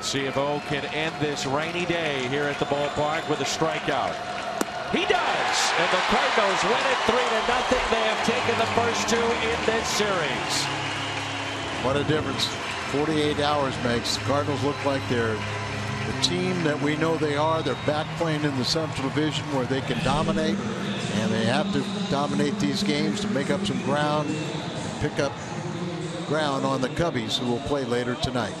See if O can end this rainy day here at the ballpark with a strikeout. He does, and the Cardinals win it three to nothing. They have taken the first two in this series. What a difference 48 hours makes. The Cardinals look like they're the team that we know they are. They're back playing in the Central Division where they can dominate, and they have to dominate these games to make up some ground, pick up ground on the Cubbies who will play later tonight.